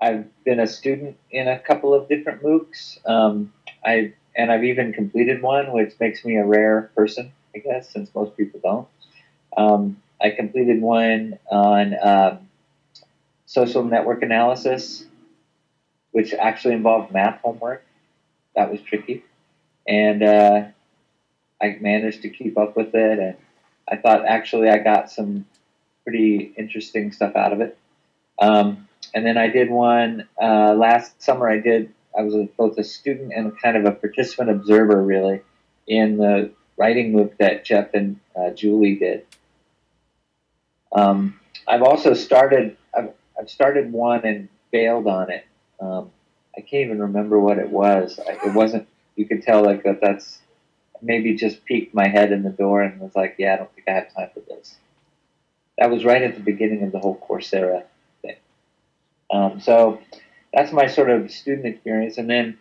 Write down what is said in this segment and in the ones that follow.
I've been a student in a couple of different MOOCs. Um, I and I've even completed one, which makes me a rare person, I guess, since most people don't. Um, I completed one on um, social network analysis, which actually involved math homework. That was tricky, and uh, I managed to keep up with it. And I thought actually I got some pretty interesting stuff out of it. Um, and then I did one uh, last summer. I did. I was both a student and kind of a participant observer, really, in the writing MOOC that Jeff and uh, Julie did. Um, I've also started. I've, I've, started one and bailed on it. Um, I can't even remember what it was. I, it wasn't. You could tell like that. That's maybe just peeked my head in the door and was like, "Yeah, I don't think I have time for this." That was right at the beginning of the whole Coursera um, so that's my sort of student experience. And then,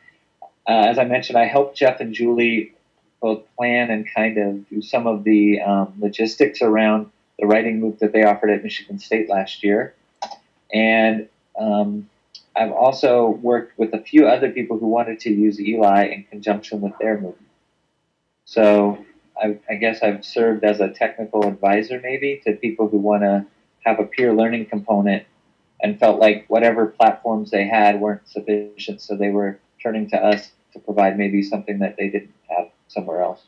uh, as I mentioned, I helped Jeff and Julie both plan and kind of do some of the um, logistics around the writing MOOC that they offered at Michigan State last year. And um, I've also worked with a few other people who wanted to use Eli in conjunction with their MOOC. So I, I guess I've served as a technical advisor maybe to people who want to have a peer learning component and felt like whatever platforms they had weren't sufficient, so they were turning to us to provide maybe something that they didn't have somewhere else.